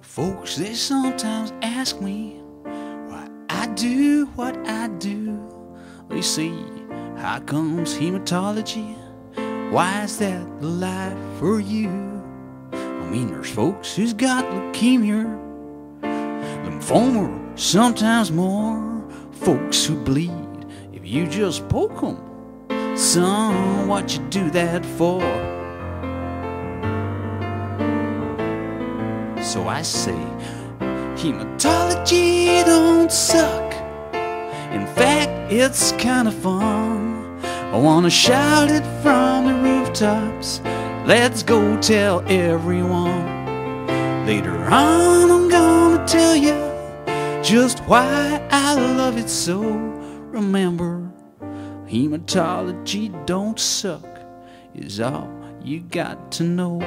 Folks, they sometimes ask me why I do what I do. They say, how comes hematology? Why is that the life for you? I mean, there's folks who's got leukemia, lymphoma, sometimes more. Folks who bleed if you just poke 'em. Son, what you do that for? So I say, hematology don't suck. In fact, it's kind of fun. I wanna shout it from the rooftops. Let's go tell everyone. Later on, I'm gonna tell you just why I love it so. Remember, hematology don't suck, is all you got to know.